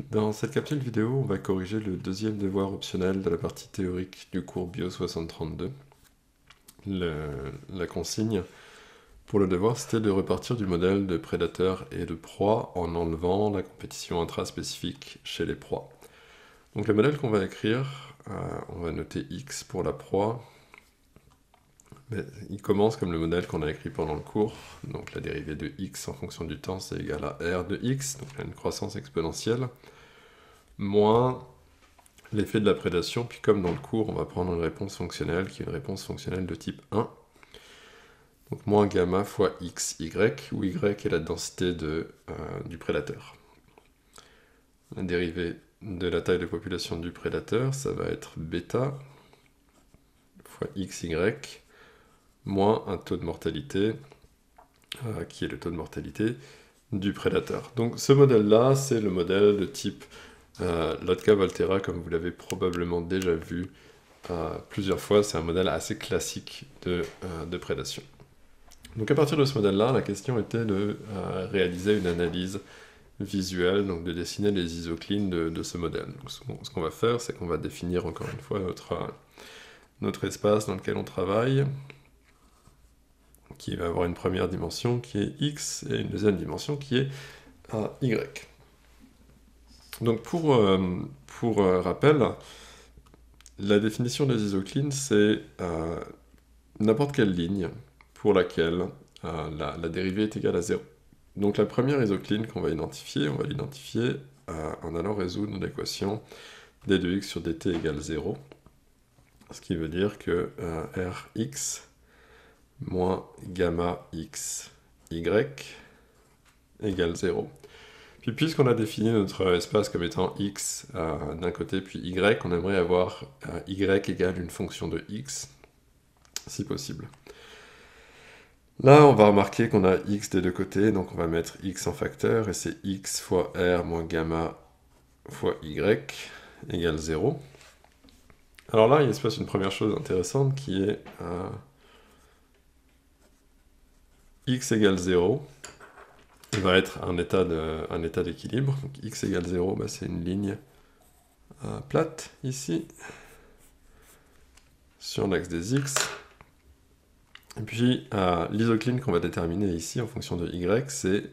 Dans cette capsule vidéo, on va corriger le deuxième devoir optionnel de la partie théorique du cours Bio 6032. la consigne pour le devoir, c'était de repartir du modèle de prédateur et de proie en enlevant la compétition intraspécifique chez les proies. Donc le modèle qu'on va écrire, euh, on va noter X pour la proie. Mais il commence comme le modèle qu'on a écrit pendant le cours. Donc la dérivée de X en fonction du temps, c'est égal à R de X, donc une croissance exponentielle, moins l'effet de la prédation. Puis comme dans le cours, on va prendre une réponse fonctionnelle qui est une réponse fonctionnelle de type 1. Donc moins gamma fois x, y, où y est la densité de, euh, du prédateur. La dérivée de la taille de population du prédateur, ça va être bêta fois xy moins un taux de mortalité, euh, qui est le taux de mortalité du prédateur. Donc ce modèle-là, c'est le modèle de type euh, Lotka-Volterra, comme vous l'avez probablement déjà vu euh, plusieurs fois. C'est un modèle assez classique de, prédation. Donc à partir de ce modèle-là, la question était de réaliser une analyse visuelle, donc de dessiner les isoclines de, ce modèle. ce qu'on va faire, c'est qu'on va définir encore une fois notre espace dans lequel on travaille, qui va avoir une première dimension qui est x et une deuxième dimension qui est y. Donc pour, euh, euh, rappel, la définition des isoclines, c'est euh, n'importe quelle ligne pour laquelle la, dérivée est égale à 0. Donc la première isocline qu'on va identifier, on va l'identifier en allant résoudre l'équation d de x sur dt égale 0. Ce qui veut dire que rx moins gamma x y égale 0. Puis puisqu'on a défini notre espace comme étant x euh, d'un côté puis y, on aimerait avoir y égale une fonction de x, si possible. Là, on va remarquer qu'on a x des deux côtés, donc on va mettre x en facteur, et c'est x fois r moins gamma fois y égale 0. Alors là, il se passe une première chose intéressante qui est euh, x égale 0 va être un état d'équilibre. X égale 0, bah, c'est une ligne euh, plate ici, sur l'axe des x. Et puis, euh, l'isocline qu'on va déterminer ici en fonction de y, c'est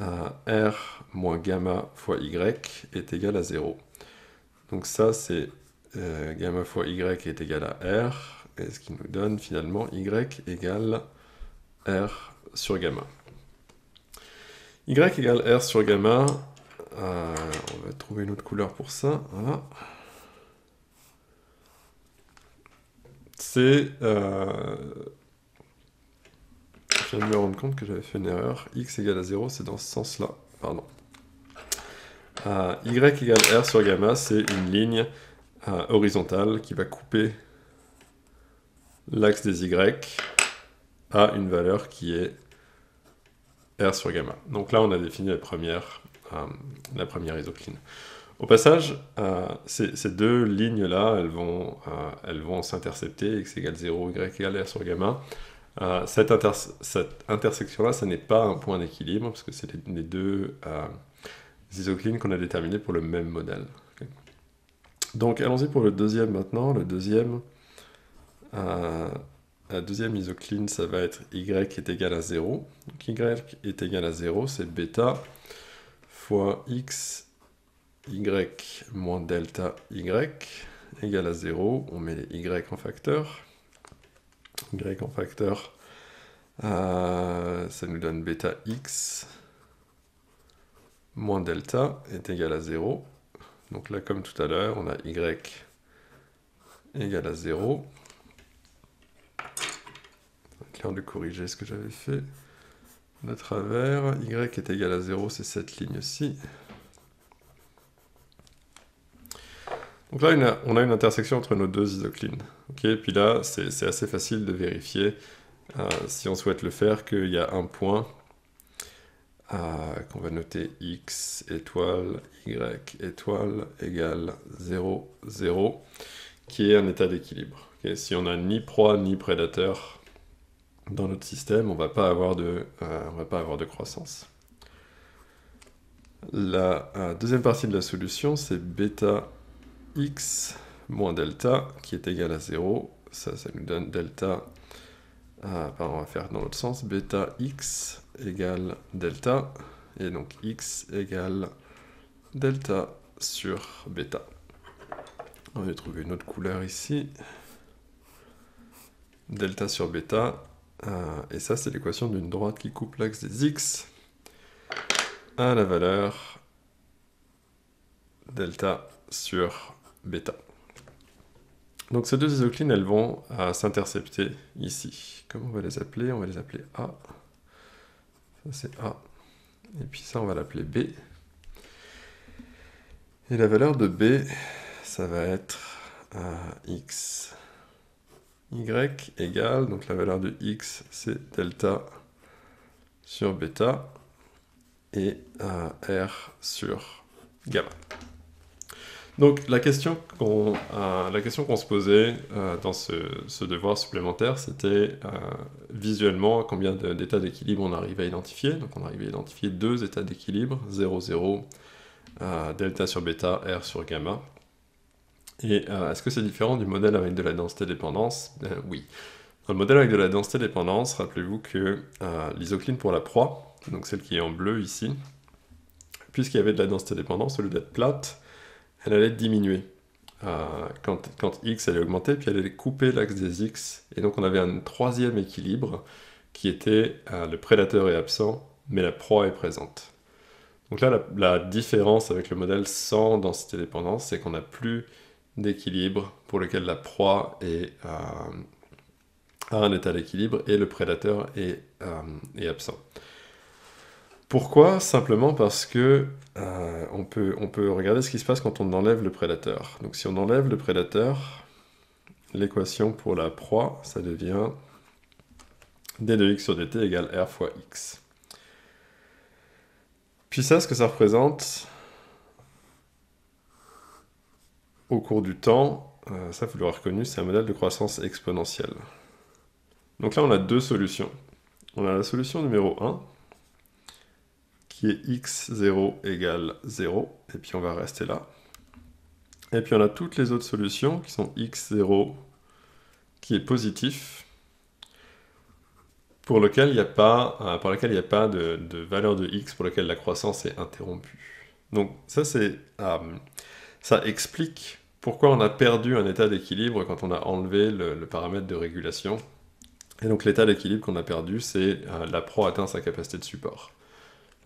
euh, R moins gamma fois y est égal à 0. Donc ça, c'est gamma fois y est égal à R, et ce qui nous donne finalement y égale R sur gamma. y égale R sur gamma, on va trouver une autre couleur pour ça. C'est je viens de me rendre compte que j'avais fait une erreur. x égale à 0, c'est dans ce sens-là. Pardon. Euh, y égale r sur gamma, c'est une ligne euh, horizontale qui va couper l'axe des y à une valeur qui est r sur gamma. Donc là, on a défini la première, euh, la première isocline. Au passage, ces, deux lignes-là, elles vont, elles vont s'intercepter, x égale 0, y égale r sur gamma. Euh, cette, intersection-là, ce n'est pas un point d'équilibre, parce que c'est les, deux euh, isoclines qu'on a déterminées pour le même modèle. Donc allons-y pour le deuxième maintenant. Le deuxième, euh, la deuxième isocline, ça va être y est égal à 0. Donc y est égal à 0, c'est bêta fois x y moins delta y égale à 0. On met y en facteur y en facteur, euh, ça nous donne bêta x moins delta est égal à 0. Donc là, comme tout à l'heure, on a y égal à 0. De corriger ce que j'avais fait de travers. y est égal à 0, c'est cette ligne-ci. Donc là, on a une intersection entre nos deux isoclines. Ok, puis là, c'est assez facile de vérifier, euh, si on souhaite le faire, qu'il y a un point euh, qu'on va noter x étoile, y étoile égale 0, 0, qui est un état d'équilibre. si on n'a ni proie ni prédateur dans notre système, on ne va pas avoir de, euh, va pas avoir de croissance. La deuxième partie de la solution, c'est bêta x moins delta qui est égal à 0. Ça, ça nous donne delta, pardon, on va faire dans l'autre sens, bêta x égale delta, et donc x égale delta sur bêta. On va trouver une autre couleur ici. Delta sur bêta. Euh, et ça, c'est l'équation d'une droite qui coupe l'axe des x à la valeur delta sur bêta. Donc ces deux isoclines, elles vont euh, s'intercepter ici. Comment on va les appeler? On va les appeler A. Ça c'est A. Et puis ça, on va l'appeler B. Et la valeur de B, ça va être euh, x y égale, donc la valeur de x, c'est delta sur bêta, et euh, r sur gamma. Donc la question qu'on euh, se posait dans ce, devoir supplémentaire, c'était visuellement combien d'états d'équilibre on arrive à identifier. Donc on arrive à identifier deux états d'équilibre, 0, 0, delta sur bêta, r sur gamma. Et euh, est-ce que c'est différent du modèle avec de la densité dépendance? Euh, Oui. Dans le modèle avec de la densité dépendance, rappelez-vous que euh, l'isocline pour la proie, donc celle qui est en bleu ici, puisqu'il y avait de la densité dépendance, au lieu d'être plate, elle allait diminuer. quand, quand, x allait augmenter, puis elle allait couper l'axe des x. Et donc on avait un troisième équilibre qui était le prédateur est absent, mais la proie est présente. Donc là, la, différence avec le modèle sans densité dépendance, c'est qu'on n'a plus d'équilibre pour lequel la proie est, euh, à un état d'équilibre et le prédateur est, euh, absent. Pourquoi? Simplement parce que euh, on, peut, on peut regarder ce qui se passe quand on enlève le prédateur. Donc si on enlève le prédateur, l'équation pour la proie, ça devient d de x sur dt égale r fois x. Puis ça, ce que ça représente au cours du temps, euh, ça vous l'aurez reconnu, c'est un modèle de croissance exponentielle. Donc là, on a deux solutions. On a la solution numéro 1, qui est x0 égale 0, et puis on va rester là. Et puis on a toutes les autres solutions qui sont x0 qui est positif, pour lequel il n'y a pas, euh, lequel il n'y a pas de, valeur de x pour lequel la croissance est interrompue. Donc ça, c'est, euh, ça explique pourquoi on a perdu un état d'équilibre quand on a enlevé le, paramètre de régulation. Et donc l'état d'équilibre qu'on a perdu, c'est euh, la proie atteint sa capacité de support.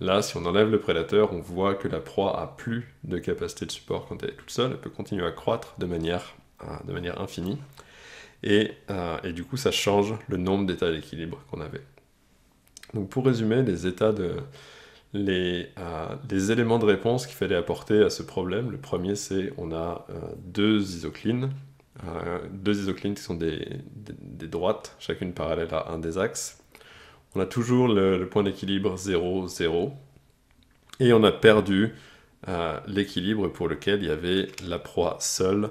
Là, si on enlève le prédateur, on voit que la proie a plus de capacité de support quand elle est toute seule, elle peut continuer à croître de manière, manière infinie. Euh, et, du coup, ça change le nombre d'états d'équilibre qu'on avait. Donc pour résumer, les états de... Les, euh, éléments de réponse qu'il fallait apporter à ce problème, le premier c'est on a euh, deux isoclines, deux isoclines qui sont des, droites, chacune parallèle à un des axes. On a toujours le, le point d'équilibre 0, 0, et on a perdu l'équilibre pour lequel il y avait la proie seule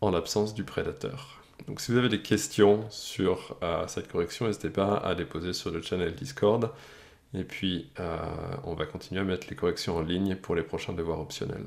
en l'absence du prédateur. Donc si vous avez des questions sur euh, cette correction, n'hésitez pas à les poser sur le channel Discord. Et puis, euh, on va continuer à mettre les corrections en ligne pour les prochains devoirs optionnels.